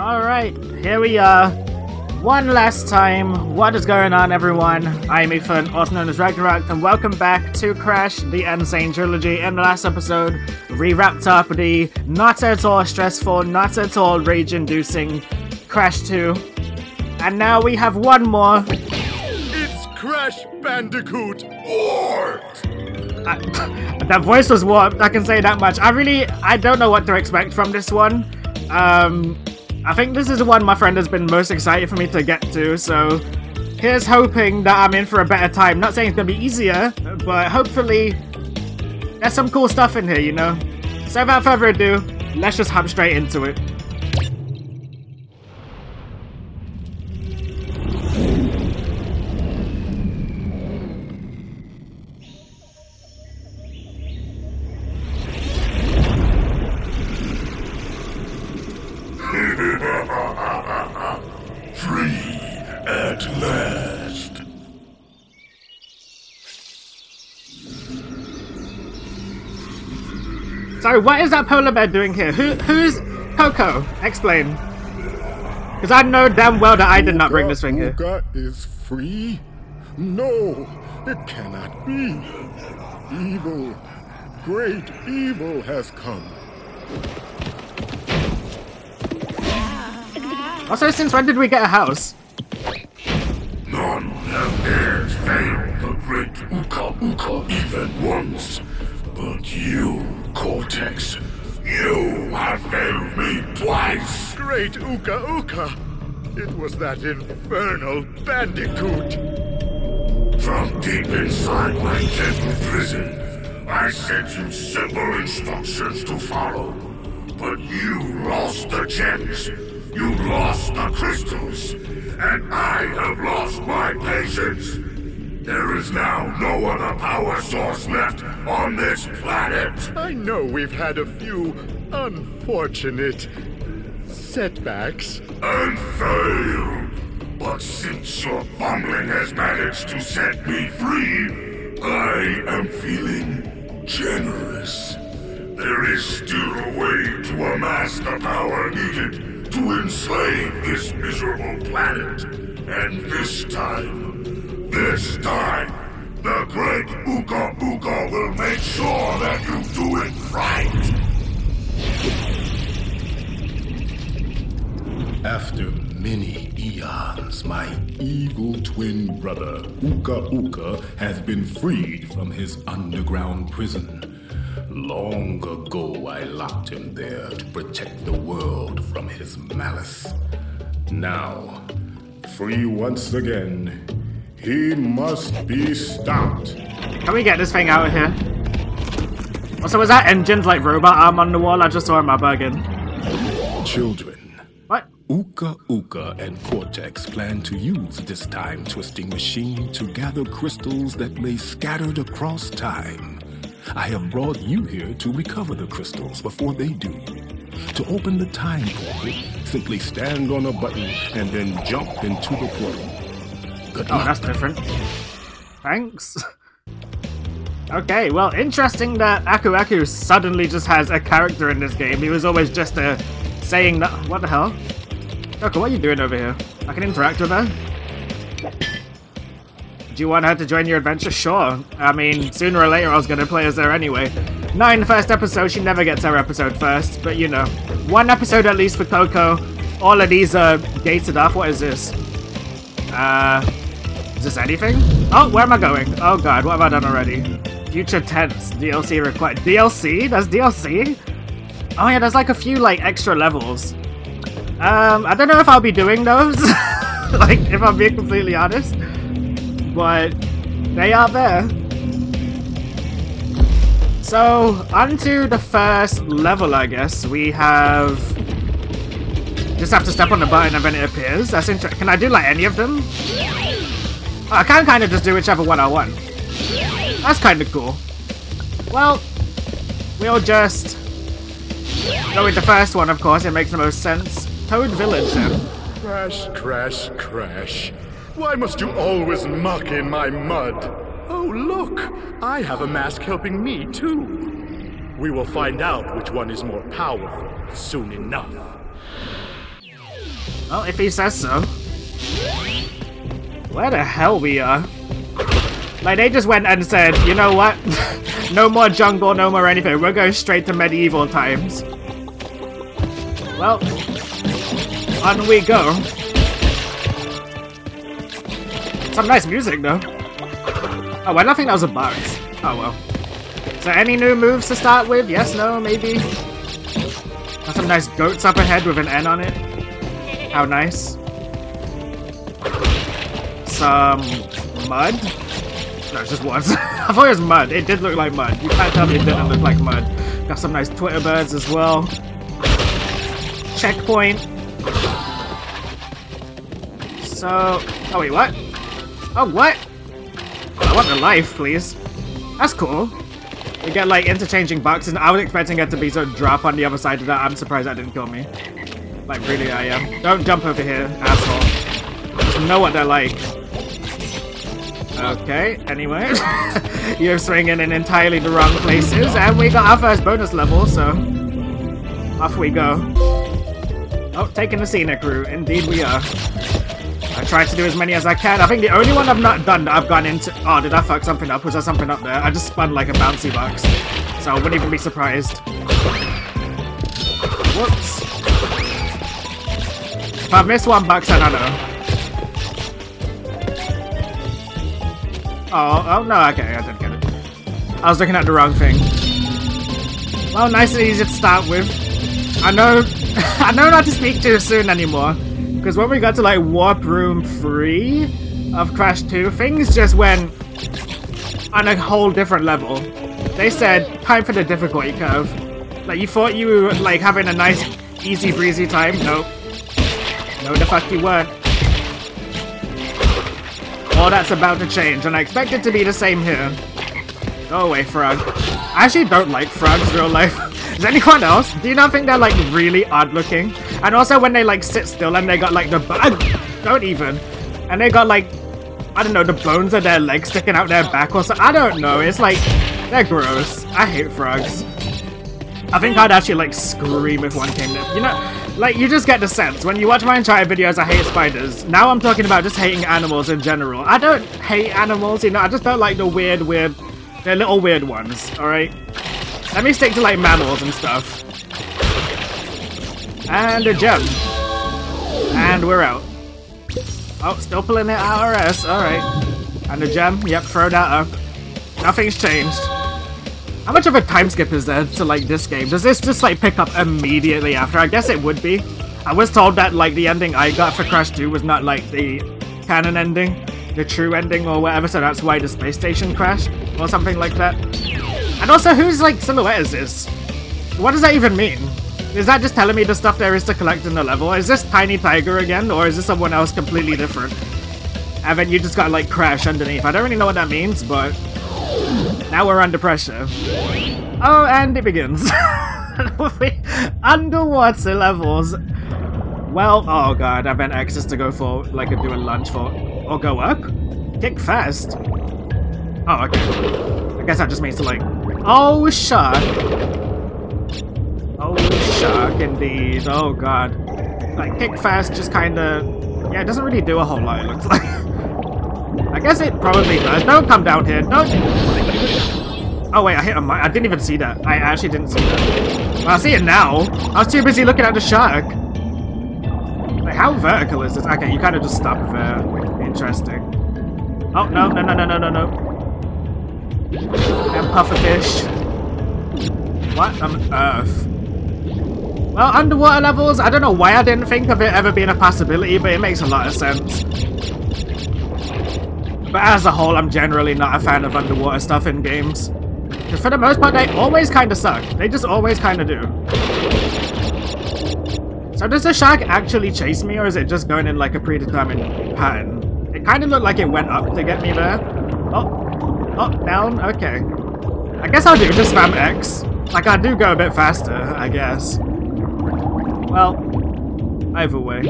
Alright, here we are. One last time. What is going on, everyone? I'm Ethan, also known as Ragnarocked, and welcome back to Crash the N. Sane Trilogy. In the last episode, we wrapped up the not at all stressful, not at all rage inducing Crash 2. And now we have one more. It's Crash Bandicoot Warped! I, that voice was warped, I can say that much. I really, I don't know what to expect from this one. Um, I think this is the one my friend has been most excited for me to get to, so here's hoping that I'm in for a better time. Not saying it's gonna be easier, but hopefully there's some cool stuff in here, you know? So without further ado, let's just hop straight into it. What is that polar bear doing here? Who, who's Coco? Explain. Because I know damn well that I did not bring this thing here. Uga is free? No, it cannot be. Evil, great evil has come. Also, since when did we get a house? None have dared fail the great Uka Uka even once. But you, Cortex, you have failed me twice. Great Uka Uka! It was that infernal bandicoot! From deep inside my gentle prison, I sent you simple instructions to follow. But you lost the gems, you lost the crystals, and I have lost my patience. There is now no other power source left on this planet. I know we've had a few unfortunate setbacks. and failed. But since your bumbling has managed to set me free, I am feeling generous. There is still a way to amass the power needed to enslave this miserable planet. And this time, this time, the great Uka Uka will make sure that you do it right. After many eons, my evil twin brother, Uka Uka, has been freed from his underground prison. Long ago, I locked him there to protect the world from his malice. Now, free once again, he must be stopped. Can we get this thing out of here? Also, was that N. Gin's like robot arm on the wall? I just saw him my bugging. Children, What? Uka Uka and Cortex plan to use this time twisting machine to gather crystals that lay scattered across time. I have brought you here to recover the crystals before they do. To open the time portal, simply stand on a button and then jump into the portal. Oh, that's different. Thanks. Okay, well, interesting that Aku Aku suddenly just has a character in this game. He was always just uh, saying that. What the hell? Coco, what are you doing over here? I can interact with her. Do you want her to join your adventure? Sure. I mean, sooner or later I was gonna play as her anyway. Not in the first episode, she never gets her episode first, but you know. One episode at least for Coco. All of these are gated off. What is this? Uh. Is this anything? Oh, where am I going? Oh god, what have I done already? Future tense DLC required. DLC? There's DLC? Oh yeah, there's like a few like extra levels. Um, I don't know if I'll be doing those. like, if I'm being completely honest. But they are there. So, onto the first level, I guess. We have. Just have to step on the button and then it appears. That's interesting. Can I do like any of them? I can kind of just do whichever one I want. That's kind of cool. Well, we'll just go with the first one, of course. It makes the most sense. Toad Village, then. Crash, crash, crash. Why must you always muck in my mud? Oh, look! I have a mask helping me, too. We will find out which one is more powerful soon enough. Well, if he says so. Where the hell we are? Like, they just went and said, you know what? no more jungle, no more anything. We're going straight to medieval times. Well, on we go. Some nice music, though. Oh, I don't think that was a box. Oh, well. So any new moves to start with? Yes, no, maybe? Got some nice goats up ahead with an N on it. How nice. Some mud? No, it's just was. I thought it was mud. It did look like mud. You can't tell me it didn't look like mud. Got some nice Twitter birds as well. Checkpoint. So... Oh, wait, what? Oh, what? I want the life, please. That's cool. We get, like, interchanging boxes. I was expecting it to be sort of drop on the other side of that. I'm surprised that didn't kill me. Like, really, I am. Don't jump over here, asshole. Just know what they're like. Okay, anyway. You're swinging in entirely the wrong places, and we got our first bonus level, so... Off we go. Oh, taking the scenic route. Indeed we are. I tried to do as many as I can. I think the only one I've not done that I've gone into... Oh, did I fuck something up? Was there something up there? I just spun like a bouncy box. So I wouldn't even be surprised. Whoops. If I've missed one box, I know. Oh, oh no, okay, I didn't get it. I was looking at the wrong thing. Well, nice and easy to start with. I know, I know not to speak too soon anymore, because when we got to like Warp Room 3 of Crash 2, things just went on a whole different level. They said, time for the difficulty curve. Like, you thought you were like having a nice, easy breezy time? Nope. No, the fuck you weren't. All that's about to change, and I expect it to be the same here. Go away, Frog. I actually don't like frogs real life. Does anyone else? Do you not think they're like really odd looking? And also when they like sit still and they got like the don't even. And they got like I don't know the bones of their legs sticking out their back or something. I don't know. It's like they're gross. I hate frogs. I think I'd actually like scream if one came near. You know, like, you just get the sense. When you watch my entire videos, I hate spiders. Now I'm talking about just hating animals in general. I don't hate animals, you know, I just don't like the weird, weird... They're little weird ones, alright? Let me stick to, like, mammals and stuff. And a gem. And we're out. Oh, still pulling it RS, alright. And a gem, yep, throw that up. Nothing's changed. How much of a time skip is there to like this game? Does this just like pick up immediately after? I guess it would be. I was told that like the ending I got for Crash 2 was not like the canon ending, the true ending or whatever, so that's why the space station crashed or something like that. And also, whose like silhouette is this? What does that even mean? Is that just telling me the stuff there is to collect in the level? Is this Tiny Tiger again, or is this someone else completely different? And then you just got like Crash underneath. I don't really know what that means, but now we're under pressure. Oh, and it begins. Underwater levels. Well, oh god, I've been is to go for, like, a do a lunge for, or go up? Kick fast. Oh, okay. I guess that just means to, like, oh, shark. Oh, shark, indeed. Oh, god. Like, kick fast just kinda, yeah, it doesn't really do a whole lot, it looks like. I guess it probably does. Don't come down here. Don't. Oh wait, I hit a I didn't even see that. I actually didn't see that. Well, I see it now. I was too busy looking at the shark. Like, how vertical is this? Okay, you kind of just stop there. Interesting. Oh, no, no, no, no, no, no, no. And pufferfish. What on earth? Well, underwater levels, I don't know why I didn't think of it ever being a possibility, but it makes a lot of sense. But as a whole, I'm generally not a fan of underwater stuff in games. Because for the most part, they always kind of suck. They just always kind of do. So does the shark actually chase me, or is it just going in like a predetermined pattern? It kind of looked like it went up to get me there. Oh, oh, down, okay. I guess I'll do just spam X. Like, I do go a bit faster, I guess. Well, either way.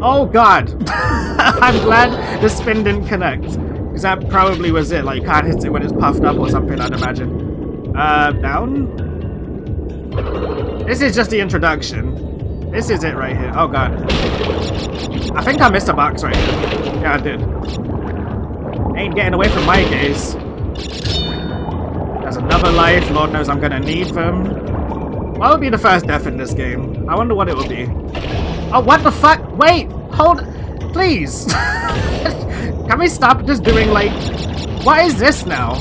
Oh god! I'm glad the spin didn't connect. Because that probably was it. Like, you can't hit it when it's puffed up or something, I'd imagine. Uh, down? This is just the introduction. This is it right here. Oh god. I think I missed a box right here. Yeah, I did. Ain't getting away from my gaze. There's another life. Lord knows I'm gonna need them. What would be the first death in this game? I wonder what it would be. Oh, what the fuck? Wait! Hold... Please! Can we stop just doing, like... What is this now?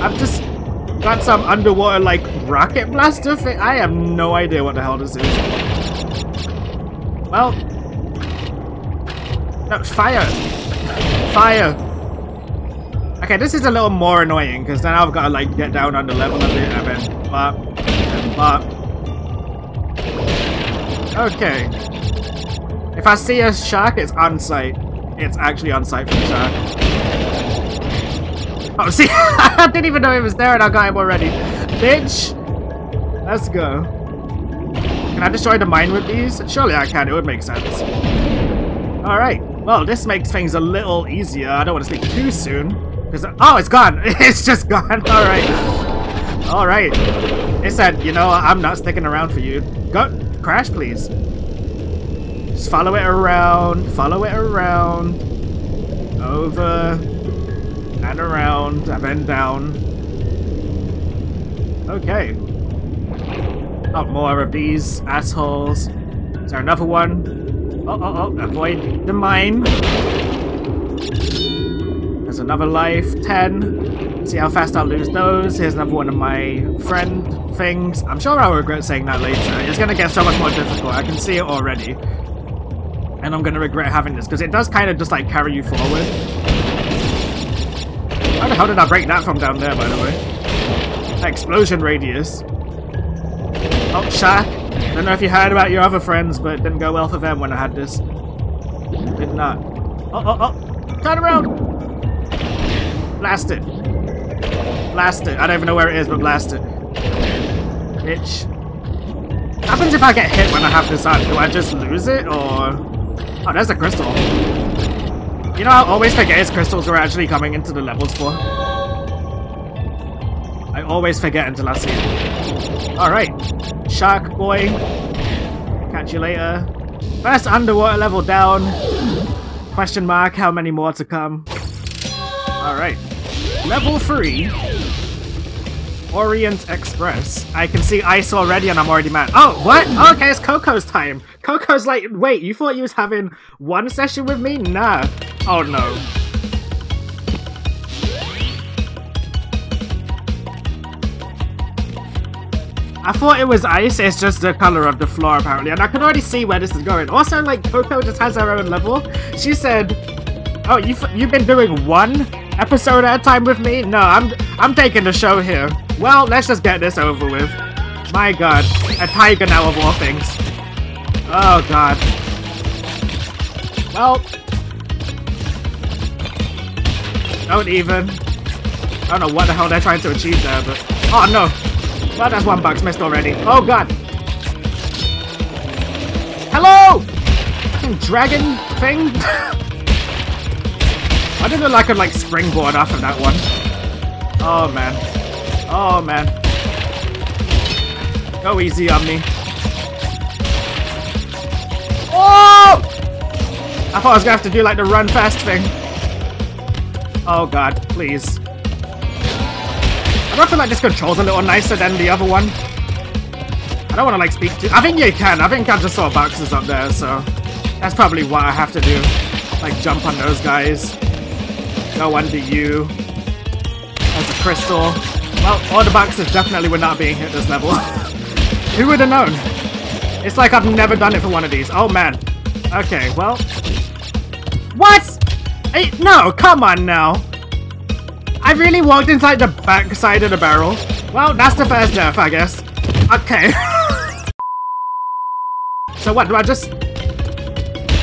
I've just got some underwater, like, rocket blaster thing. I have no idea what the hell this is. Well... No, fire! Fire! Okay, this is a little more annoying, because then I've got to, like, get down on the level of it, and then bop, and bop. Okay. If I see a shark, it's on site. It's actually on site for the shark. Oh, see? I didn't even know he was there and I got him already. Bitch! Let's go. Can I destroy the mine with these? Surely I can, it would make sense. Alright, well, this makes things a little easier. I don't want to speak too soon. Because, oh, it's gone! it's just gone! Alright. Alright. It said, you know, I'm not sticking around for you. Go, crash, please. Just follow it around, follow it around, over, and around, and then down. Okay. Oh, more of these assholes. Is there another one? Oh, oh, oh, avoid the mine. There's another life, 10. See how fast I'll lose those. Here's another one of my friend things. I'm sure I'll regret saying that later. It's gonna get so much more difficult. I can see it already. And I'm gonna regret having this, because it does kind of just like carry you forward. How the hell did I break that from down there, by the way? Explosion radius. Oh, Shaq. Don't know if you heard about your other friends, but it didn't go well for them when I had this. Did not. Oh, oh, oh! Turn around! Blast it. Blast it. I don't even know where it is, but blast it. Bitch. What happens if I get hit when I have this on? Do I just lose it, or... Oh, there's a crystal. You know, I always forget it's crystals we're actually coming into the levels for. I always forget until I see it. Alright. Shark boy. Catch you later. First underwater level down. Question mark, how many more to come? Alright. Level 3. Orient Express. I can see ice already and I'm already mad. Oh, what? Okay, it's Coco's time. Coco's like, wait, you thought you was having one session with me? Nah. Oh no. I thought it was ice, it's just the color of the floor apparently, and I can already see where this is going. Also, like, Coco just has her own level. She said, oh, you've, you've been doing one episode at a time with me? No, I'm, I'm taking the show here. Well, let's just get this over with. My god, a tiger now of all things. Oh god. Well, don't even. I don't know what the hell they're trying to achieve there, but... Oh no! Well, that's one box missed already. Oh god! Hello! Dragon thing? I didn't like a like springboard off of that one. Oh man. Oh man. Go easy on me. Oh! I thought I was gonna have to do like the run fast thing. Oh god, please. I don't feel like this controls a little nicer than the other one. I don't want to like speak to. I think you can. I think I just saw boxes up there, so that's probably what I have to do. Like jump on those guys. Go under you. There's a crystal. Well, all the boxes definitely were not being hit this level. Who would have known? It's like I've never done it for one of these. Oh man. Okay, well. What? Hey, no, come on now. I really walked inside the back side of the barrel. Well, that's the first death, I guess. Okay. so what, do I just...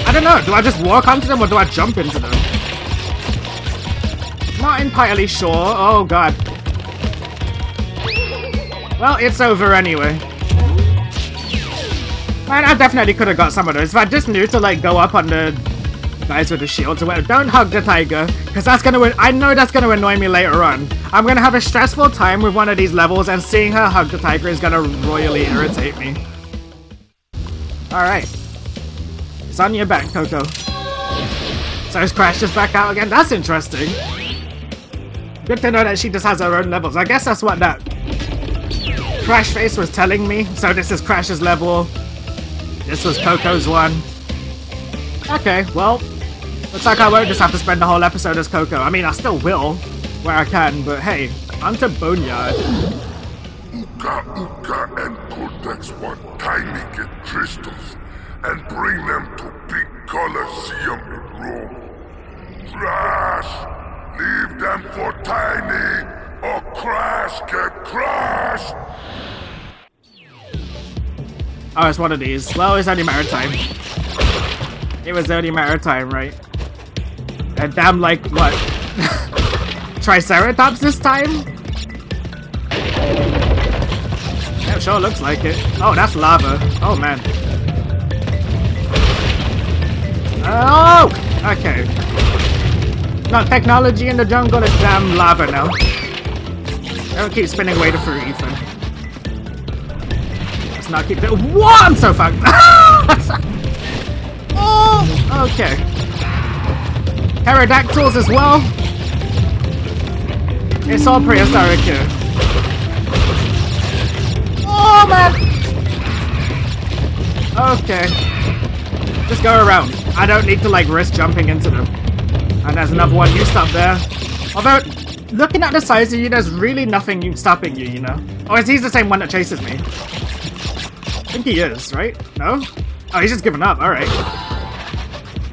I don't know, do I just walk onto them or do I jump into them? Not entirely sure. Oh god. Well, it's over anyway. Man, I definitely could have got some of those if I just knew to like go up on the guys with the shields or whatever. Don't hug the tiger, because that's gonna. I know that's gonna annoy me later on. I'm gonna have a stressful time with one of these levels, and seeing her hug the tiger is gonna royally irritate me. Alright. It's on your back, Coco. So is Crash just back out again? That's interesting. Good to know that she just has her own levels. I guess that's what that Crash face was telling me. So this is Crash's level. This was Coco's one. Okay, well, looks like I won't just have to spend the whole episode as Coco. I mean, I still will, where I can, but hey, onto Boneyard. Uka Uka and Cortex want Tiny get crystals and bring them to Big Colosseum in Rome. Crash! Leave them for Tiny, or Crash get crushed! Oh, it's one of these. Well, it's only a matter of time. It was only a matter of time, right? And damn, like, what? Triceratops this time? Yeah, sure looks like it. Oh, that's lava. Oh, man. Oh! Okay. Not technology in the jungle, it's damn lava now. Don't keep spinning to free, Ethan. Let's not keep doing- What? I'm so fucked. oh! Okay. Pterodactyls as well. It's all prehistoric here. Oh, man! Okay. Just go around. I don't need to, like, risk jumping into them. And there's another one. You stop there. Although, looking at the size of you, there's really nothing stopping you, you know? Oh, is he the same one that chases me? I think he is, right? No? Oh, he's just given up. Alright.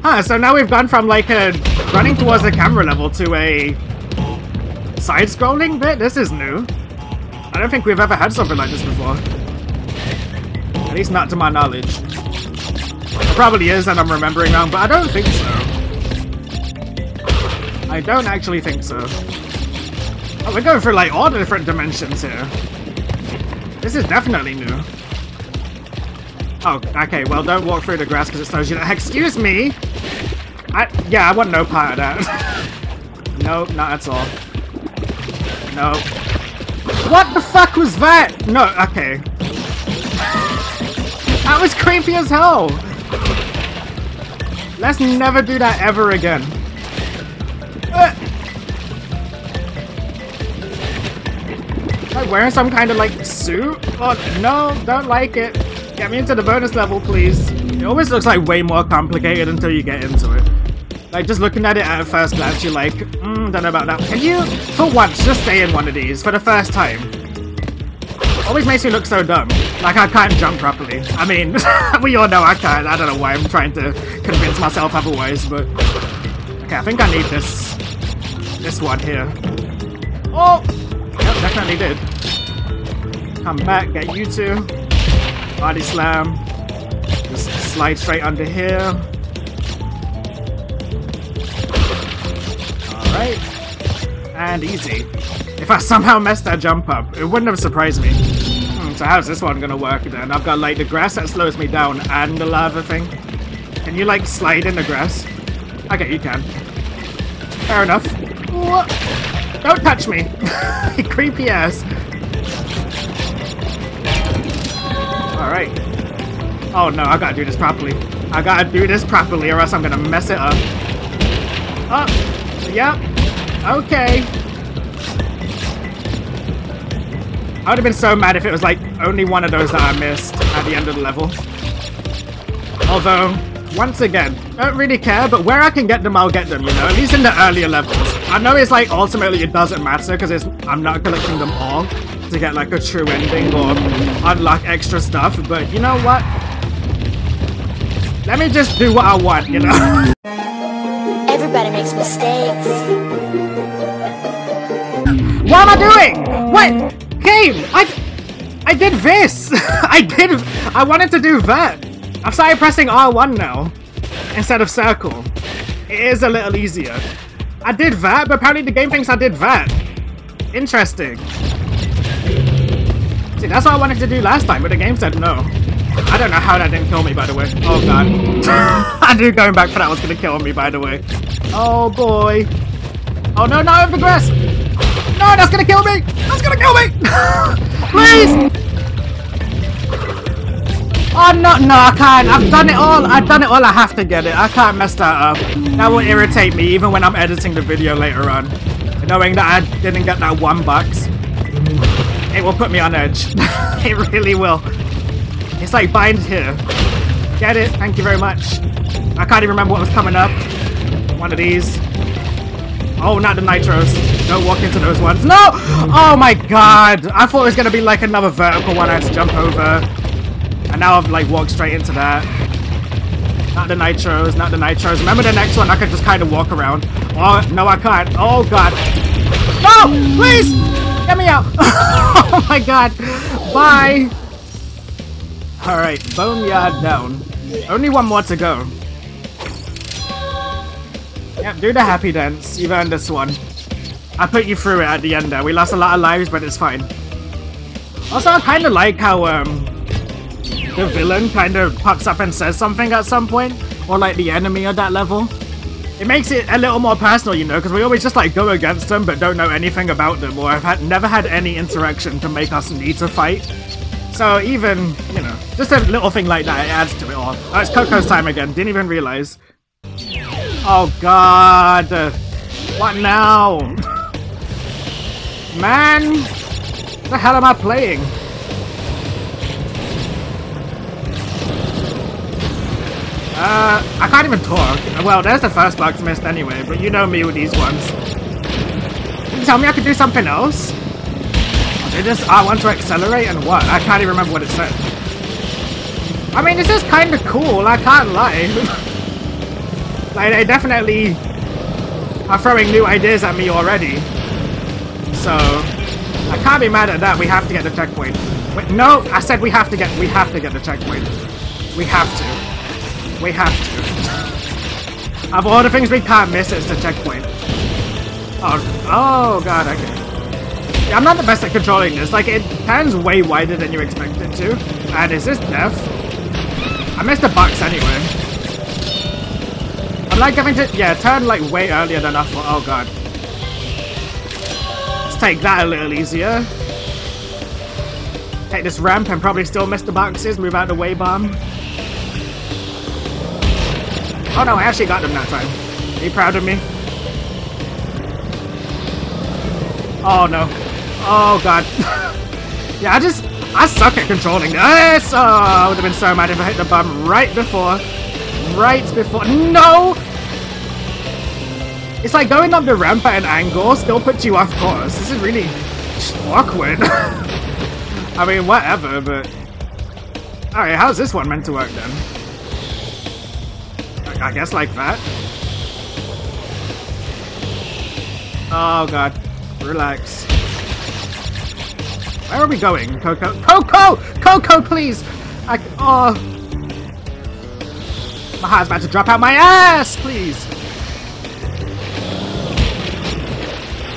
Huh, so now we've gone from, like, a running towards the camera level to a side-scrolling bit? This is new. I don't think we've ever had something like this before. At least not to my knowledge. It probably is and I'm remembering wrong, but I don't think so. I don't actually think so. Oh, we're going for like all the different dimensions here. This is definitely new. Oh, okay, well don't walk through the grass because it slows you. Excuse me! I, yeah, I want no part of that. no, not at all. No. What the fuck was that? No, okay. That was creepy as hell! Let's never do that ever again. Uh. I wearing some kind of like suit? Oh no, don't like it. Get me into the bonus level, please. It always looks like way more complicated until you get into it. Like just looking at it at first glance, you're like, mm, don't know about that. Can you, for once, just stay in one of these for the first time? Always makes me look so dumb. Like I can't jump properly. I mean, we all know I can't. I don't know why I'm trying to convince myself otherwise, but okay, I think I need this, this one here. Oh, yep, definitely did. Come back, get you two. Body slam. Just slide straight under here. Alright. And easy. If I somehow messed that jump up, it wouldn't have surprised me. Hmm, so how's this one gonna work then? I've got like the grass that slows me down and the lava thing. Can you like slide in the grass? Okay, you can. Fair enough. Don't touch me! Creepy ass. Alright. Oh no, I gotta do this properly. I gotta do this properly or else I'm gonna mess it up. Oh, yep. Okay. I would have been so mad if it was like only one of those that I missed at the end of the level. Although, once again, don't really care, but where I can get them, I'll get them, you know, at least in the earlier levels. I know it's like ultimately it doesn't matter because I'm not collecting them all to get like a true ending or unlock extra stuff, but you know what? Let me just do what I want, you know? Everybody makes mistakes. What am I doing? What? Game! I, I did this! I did, I wanted to do that. I've started pressing R1 now, instead of circle. It is a little easier. I did that, but apparently the game thinks I did that. Interesting. See, that's what I wanted to do last time, but the game said no. I don't know how that didn't kill me, by the way. Oh god. I knew going back for that was gonna kill me, by the way. Oh boy. Oh no, not over the grass! No, that's gonna kill me! That's gonna kill me! Please! Oh no, no, I can't. I've done it all. I've done it all. I have to get it. I can't mess that up. That will irritate me even when I'm editing the video later on. Knowing that I didn't get that one box. It will put me on edge. it really will. It's like bind here. Get it? Thank you very much. I can't even remember what was coming up. One of these. Oh, not the nitros. Don't walk into those ones. No! Oh my god! I thought it was gonna be like another vertical one I had to jump over. And now I've like walked straight into that. Not the nitros, not the nitros. Remember the next one I could just kind of walk around. Oh, no I can't. Oh god. No! Please! Get me out! oh my god. Bye! Alright, Boneyard down. Only one more to go. Yep, do the happy dance. You've earned this one. I put you through it at the end there. We lost a lot of lives, but it's fine. Also, I kind of like how um, the villain kind of pops up and says something at some point, or like the enemy at that level. It makes it a little more personal, you know, because we always just like go against them but don't know anything about them, or have had, never had any interaction to make us need to fight. So even, you know, just a little thing like that, it adds to it all. Oh, it's Coco's time again. Didn't even realize. Oh god! What now? Man! What the hell am I playing? Uh, I can't even talk. Well, there's the first box missed anyway, but you know me with these ones. You tell me I could do something else? Did this I want to accelerate and what? I can't even remember what it said. I mean, this is kind of cool, I can't lie. like, they definitely are throwing new ideas at me already. So, I can't be mad at that. We have to get the checkpoint. Wait, no, I said we have to get, we have to get the checkpoint. We have to. We have to. of all the things we can't miss, it's the checkpoint. Oh, oh god, okay. Yeah, I'm not the best at controlling this. Like, it pans way wider than you expect it to. And is this death? I missed the box anyway. I'm like having to, yeah, turn like way earlier than I thought. Oh god. Let's take that a little easier. Take this ramp and probably still miss the boxes. Move out the way bomb. Oh no, I actually got them that time. Are you proud of me? Oh no. Oh god. yeah, I just... I suck at controlling this! Oh, I would have been so mad if I hit the button right before. Right before... No! It's like going up the ramp at an angle still puts you off course. This is really awkward. I mean, whatever, but... Alright, how's this one meant to work then? I guess like that. Oh god. Relax. Where are we going, Coco? Coco! Coco, please! I, oh. My heart's about to drop out my ass, please!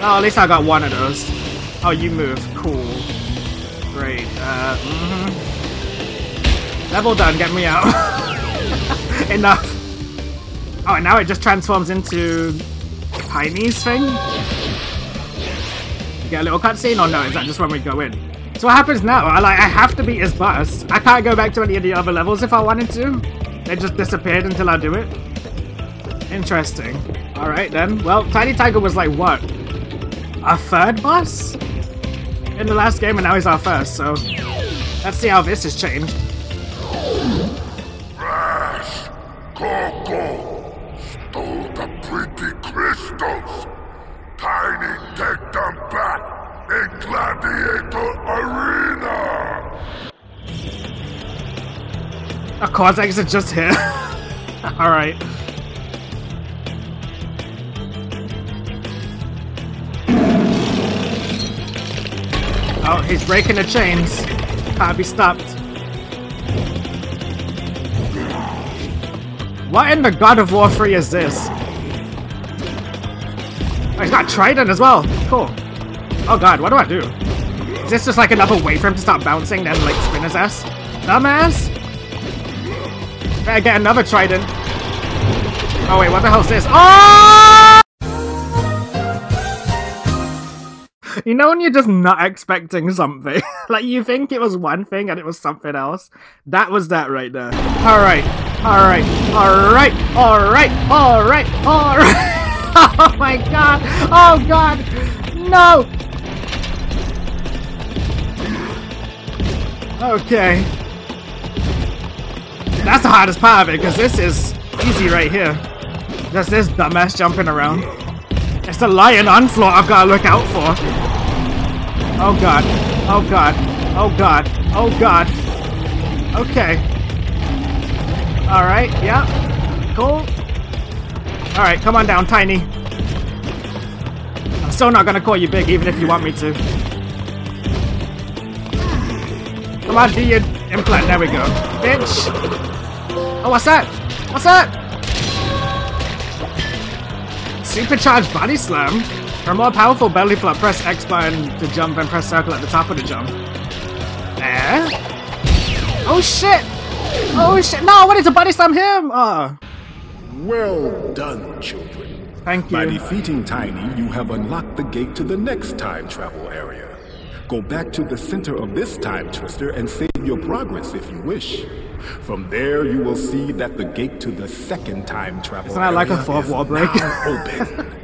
Oh, at least I got one of those. Oh, you move. Cool. Great. Uh, mm -hmm. Level done, get me out. Enough. Oh, and now it just transforms into Tiny's thing? Get a little cutscene? Or no, is that just when we go in? So what happens now? I like I have to beat his boss. I can't go back to any of the other levels if I wanted to. They just disappeared until I do it. Interesting. Alright then. Well, Tiny Tiger was like what? Our third boss? In the last game and now he's our first, so let's see how this has changed. Rash! Coco! Crystals! Tiny, take them back! In Gladiator Arena! A Cortex is just here. Alright. Oh, he's breaking the chains. Can't be stopped. What in the God of War 3 is this? He's got Trident as well. Cool. Oh god, what do I do? Is this just like another way for him to stop bouncing then like spin his ass? Dumbass? Better get another Trident. Oh wait, what the hell is this? Oh! You know when you're just not expecting something? like you think it was one thing and it was something else? That was that right there. Alright, alright, alright, alright, alright, alright. oh my god! Oh god! No! Okay. That's the hardest part of it, because this is easy right here. Just this dumbass jumping around. It's the lion onslaught I've got to look out for. Oh god. Oh god. Oh god. Oh god. Okay. Alright, yeah. Cool. Alright, come on down, Tiny. Still not gonna call you big, even if you want me to. Come on, do your implant. There we go. Bitch! Oh, what's that? What's that? Supercharged body slam. For a more powerful belly flop, press X button to jump and press circle at the top of the jump. Eh? Oh shit! Oh shit! No, I wanted to body slam him! Oh. Well done, children. Thank you. By defeating Tiny, you have unlocked the gate to the next time travel area. Go back to the center of this time twister and save your progress if you wish. From there, you will see that the gate to the second time travel Isn't that like a area fourth is wall break? now open.